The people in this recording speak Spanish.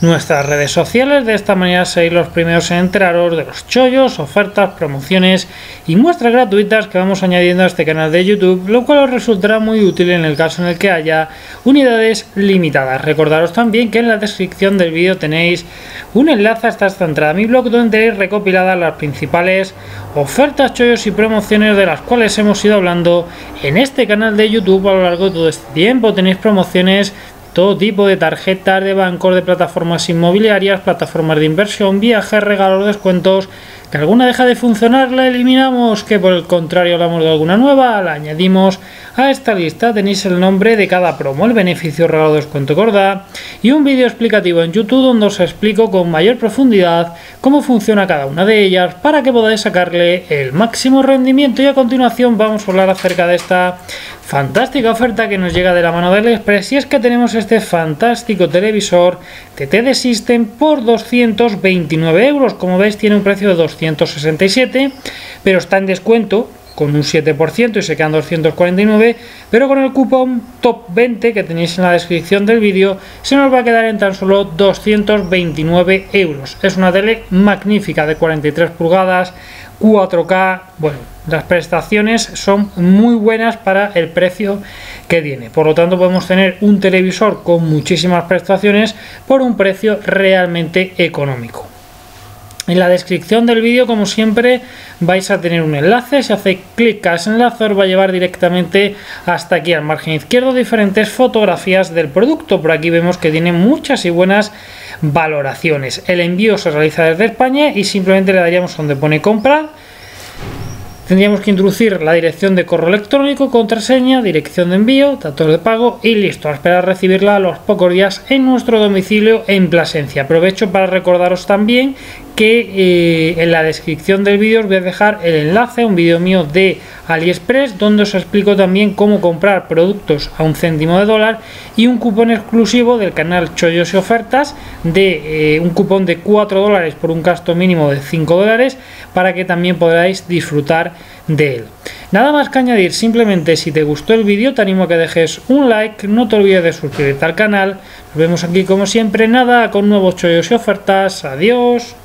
nuestras redes sociales. De esta manera seréis los primeros en enteraros de los chollos, ofertas, promociones y muestras gratuitas que vamos añadiendo a este canal de YouTube, lo cual os resultará muy útil en el caso en el que haya unidades limitadas. Recordaros también que en la descripción del vídeo tenéis un enlace hasta esta entrada a mi blog donde tenéis recopiladas las principales ofertas, chollos y promociones de las cuales hemos ido hablando en este canal de YouTube a lo largo de todo este tiempo. Tenéis promociones todo tipo de tarjetas de bancos, de plataformas inmobiliarias, plataformas de inversión, viajes, regalos, descuentos. Que alguna deja de funcionar, la eliminamos. Que por el contrario hablamos de alguna nueva, la añadimos a esta lista. Tenéis el nombre de cada promo, el beneficio, regalo, descuento, gorda y un vídeo explicativo en YouTube donde os explico con mayor profundidad cómo funciona cada una de ellas para que podáis sacarle el máximo rendimiento. Y a continuación vamos a hablar acerca de esta Fantástica oferta que nos llega de la mano del Express y es que tenemos este fantástico televisor TT System por 229 euros. Como veis tiene un precio de 267, pero está en descuento con un 7% y se quedan 249, pero con el cupón top 20 que tenéis en la descripción del vídeo se nos va a quedar en tan solo 229 euros. Es una tele magnífica de 43 pulgadas, 4K, bueno, las prestaciones son muy buenas para el precio que tiene. Por lo tanto, podemos tener un televisor con muchísimas prestaciones por un precio realmente económico. En la descripción del vídeo, como siempre, vais a tener un enlace. Si hacéis clic a ese enlace, os va a llevar directamente hasta aquí al margen izquierdo diferentes fotografías del producto. Por aquí vemos que tiene muchas y buenas valoraciones. El envío se realiza desde España y simplemente le daríamos donde pone comprar Tendríamos que introducir la dirección de correo electrónico, contraseña, dirección de envío, datos de pago y listo, a esperar recibirla a los pocos días en nuestro domicilio en Plasencia. Aprovecho para recordaros también que eh, en la descripción del vídeo os voy a dejar el enlace a un vídeo mío de AliExpress donde os explico también cómo comprar productos a un céntimo de dólar y un cupón exclusivo del canal Chollos y Ofertas de eh, un cupón de 4 dólares por un gasto mínimo de 5 dólares para que también podáis disfrutar de él. Nada más que añadir, simplemente si te gustó el vídeo te animo a que dejes un like, no te olvides de suscribirte al canal, nos vemos aquí como siempre, nada, con nuevos chollos y ofertas, adiós.